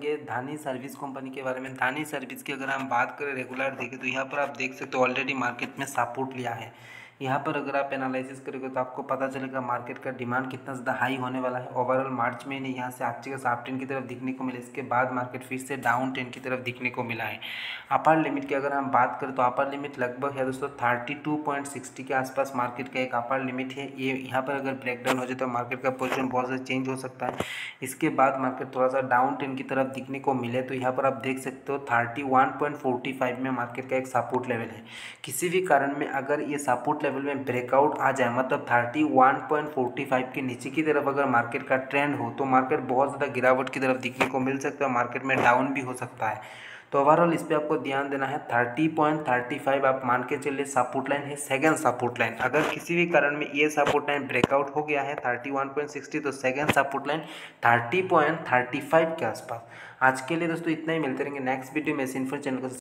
करेंगे धानी service company के बारे में। धानी सर्विस की अगर हम बात करें रेगुलर देखें तो यहाँ पर आप देख सकते हो ऑलरेडी मार्केट में सपोर्ट लिया है। यहाँ पर अगर आप एनालिसिस करोगे तो आपको पता चलेगा मार्केट का डिमांड कितना ज़्यादा हाई होने वाला है। ओवरऑल मार्च में नहीं, यहाँ से अच्छे का साफ़ ट्रेंड की तरफ़ दिखने को मिला। इसके बाद मार्केट फिर से डाउन ट्रेंड की तरफ़ दिखने को मिला है। अपर लिमिट की अगर हम बात करें तो अपर लिमिट लगभग है दोस्तों थर्टी टू के आसपास मार्केट का एक अपर लिमिट है। ये यहाँ पर अगर ब्रेकडाउन हो जाए तो मार्केट का पोजिशन बहुत ज़्यादा चेंज हो सकता है। इसके बाद मार्केट थोड़ा सा डाउन ट्रेंड की तरफ़ दिखने को मिले तो यहाँ पर आप देख सकते हो thirty one point forty five में मार्केट का एक सपोर्ट लेवल है। किसी भी कारण में अगर ये सपोर्ट लेवल में ब्रेकआउट आ जाए मतलब thirty one point forty five के नीचे की तरफ़ अगर मार्केट का ट्रेंड हो तो मार्केट बहुत ज़्यादा गिरावट की तरफ़ दिखने को मिल सकता है मार्केट में डाउन भी हो सकता है। तो ओवरऑल इस पर आपको ध्यान देना है थर्टी पॉइंट थर्टी फाइव आप मान के चलिए सपोर्ट लाइन है सेकंड सपोर्ट लाइन अगर किसी भी कारण में ये सपोर्ट लाइन ब्रेकआउट हो गया है थर्टी वन पॉइंट सिक्सटी तो second support line thirty point thirty five के आसपास। आज के लिए दोस्तों इतना ही, मिलते रहेंगे नेक्स्ट वीडियो में इन्फो चैनल को